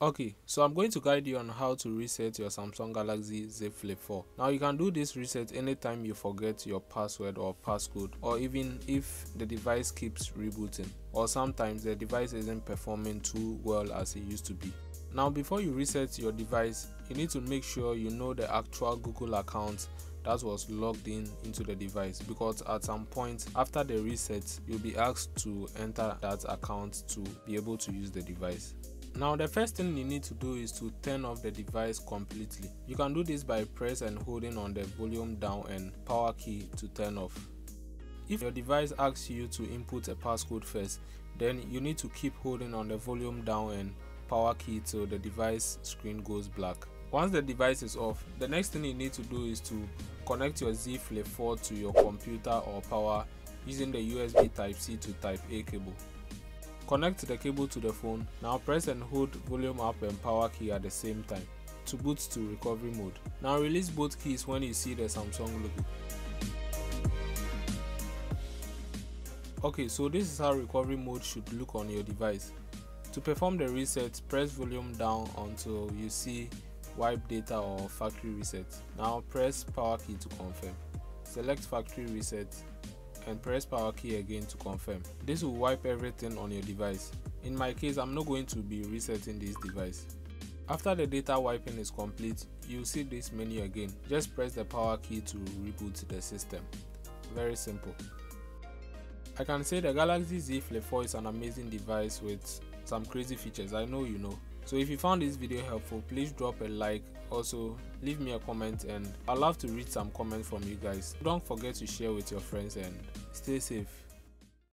Okay, so I'm going to guide you on how to reset your Samsung Galaxy Z Flip 4. Now you can do this reset anytime you forget your password or passcode or even if the device keeps rebooting or sometimes the device isn't performing too well as it used to be. Now before you reset your device, you need to make sure you know the actual Google account that was logged in into the device because at some point after the reset you'll be asked to enter that account to be able to use the device. Now the first thing you need to do is to turn off the device completely. You can do this by press and holding on the volume down and power key to turn off. If your device asks you to input a passcode first, then you need to keep holding on the volume down and power key till the device screen goes black. Once the device is off, the next thing you need to do is to connect your Z Flip 4 to your computer or power using the USB Type-C to Type-A cable. Connect the cable to the phone. Now press and hold volume up and power key at the same time to boot to recovery mode. Now release both keys when you see the Samsung logo. Okay, so this is how recovery mode should look on your device. To perform the reset, press volume down until you see wipe data or factory reset. Now press power key to confirm. Select factory reset and press power key again to confirm. This will wipe everything on your device. In my case, I'm not going to be resetting this device. After the data wiping is complete, you'll see this menu again. Just press the power key to reboot the system. Very simple. I can say the Galaxy Z Flip 4 is an amazing device with some crazy features, I know you know. So if you found this video helpful, please drop a like. Also, leave me a comment and I'd love to read some comments from you guys. Don't forget to share with your friends and stay safe.